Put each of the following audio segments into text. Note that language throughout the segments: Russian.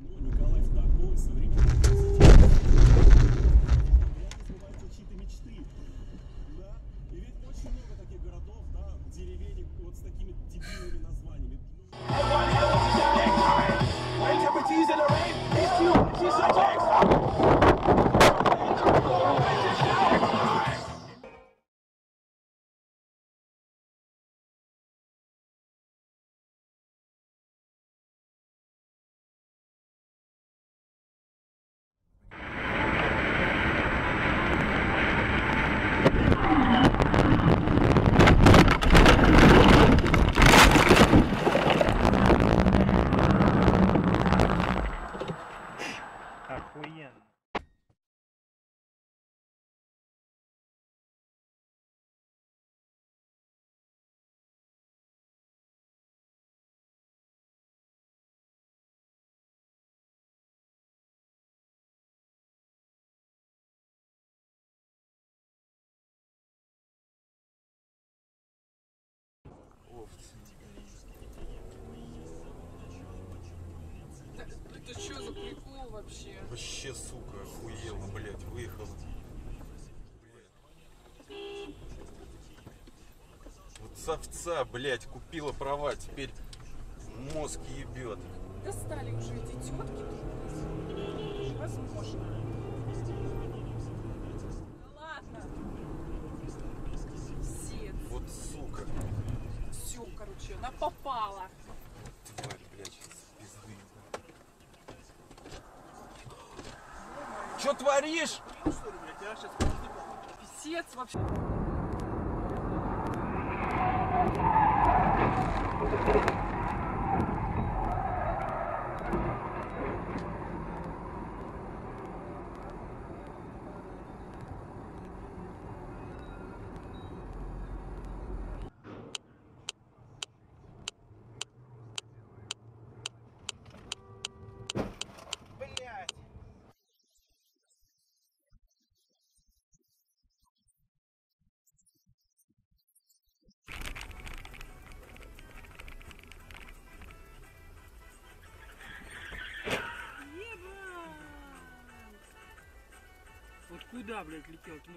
Николай II, современный Это что за прикол вообще? Вообще, сука, охуела, блядь, выехала. Блядь. Вот с овца, блядь, купила права, теперь мозг ебет. Достали уже эти тетки. Невозможно. Да ладно. Все, Вот сука, все, короче, попала. тварь, блядь, пизды. Че творишь? Писец вообще. Куда, блядь, летел? Ты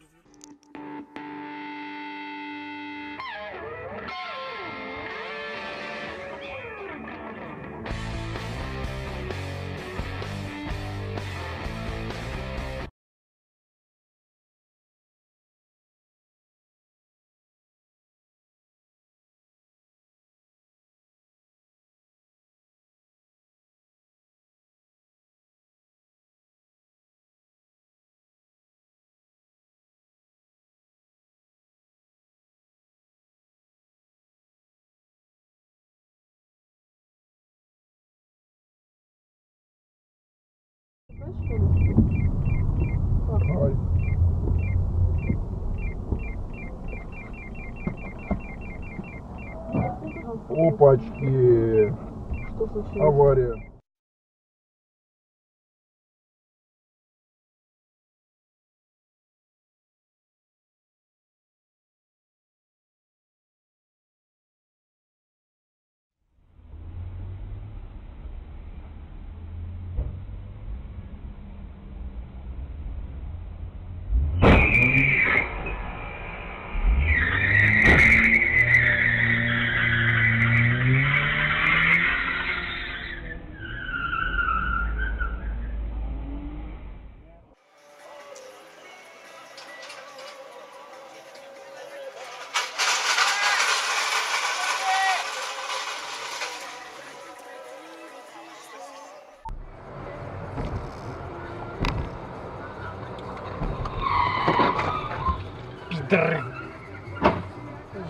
Опачки. Авария.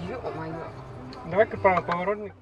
Ё-моё. Давай-ка по поворотник.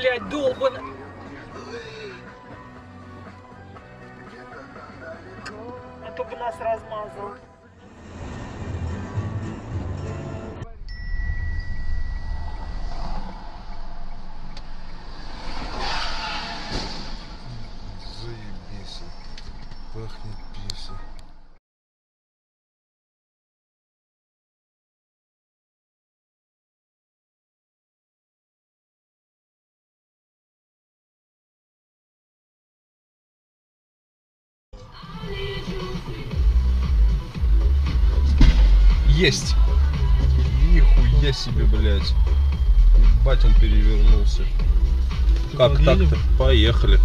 Блядь, долбана. А то бы нас размазал. Есть! Нихуя себе, блядь. Ебать он перевернулся. Как так-то? Поехали.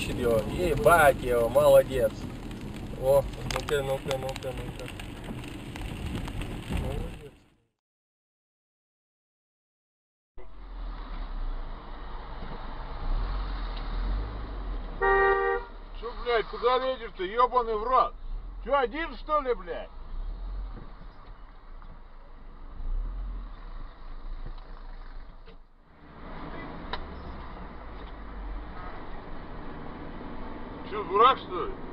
Тащит его. Ебать его, молодец. О, ну-ка, ну-ка, ну-ка, ну-ка. Куда лезешь-то, ебаный в рот? Че, один что ли, блядь? Че,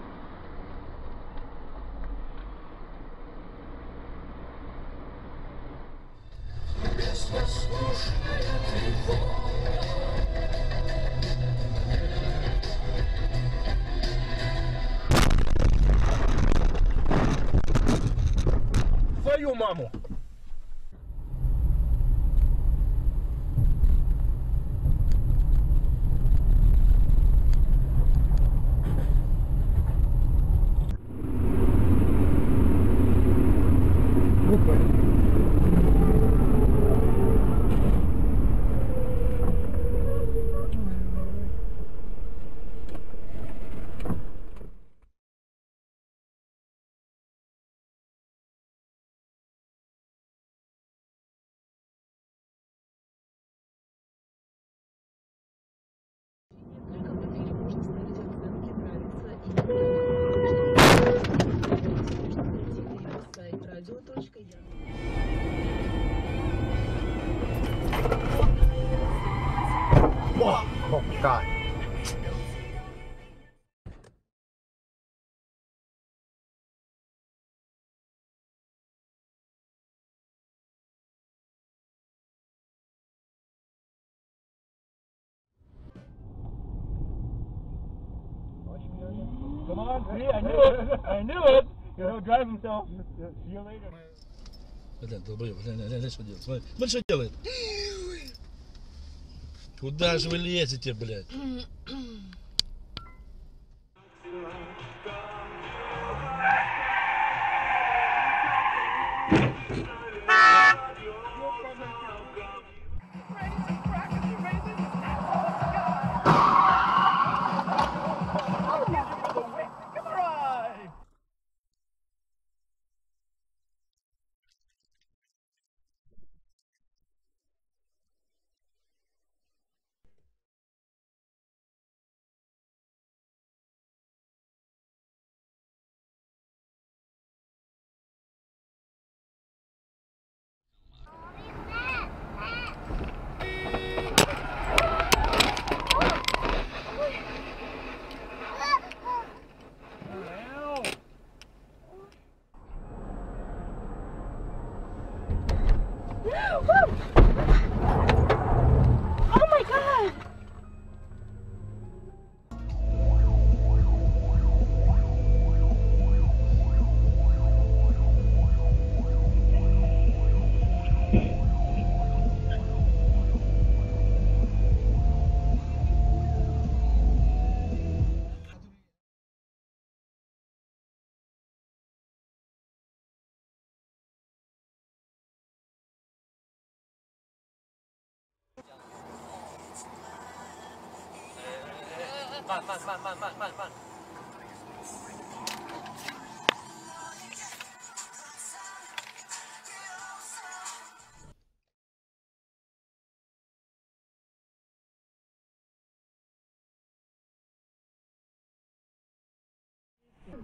Cooper. Come on, see, I knew it! I knew it! He'll drive himself. See you later. Блин, долбоёб, глянь, глянь, глянь, что делает. Смотри, смотри, что делает. Куда же вы лезете, блядь? Man, man, man, man, man, man, man.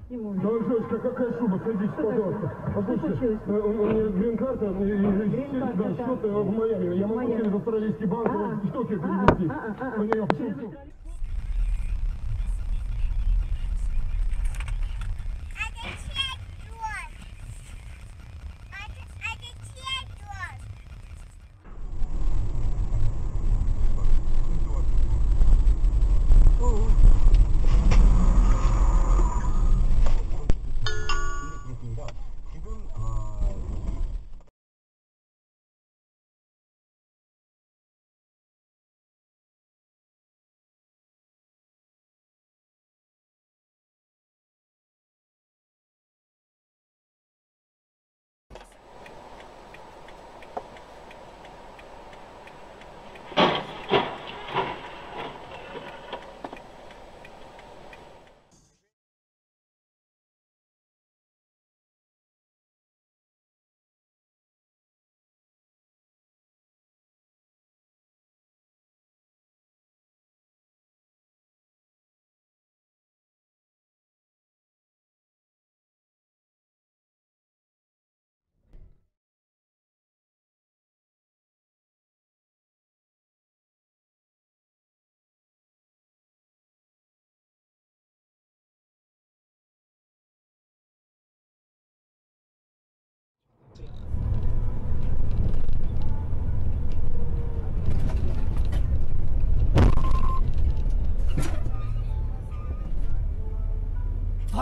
Дочка, какая шуба? Садись, пожалуйста. Послушайте, э, у меня грин-карта, и, и, и, да, счет э, в Майами. Я могу через австралийский банк в штуки перевести. У нее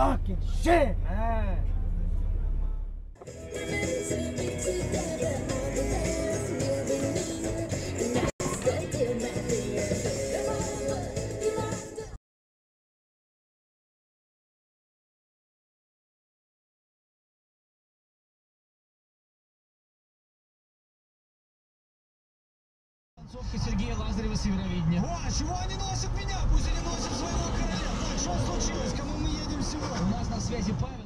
fucking shit, man. Концовка Сергея Лазарева с Евровидения. О, чего они носят меня? Пусть они носят своего короля. Так, что случилось? Кому мы едем? У нас на связи Павел.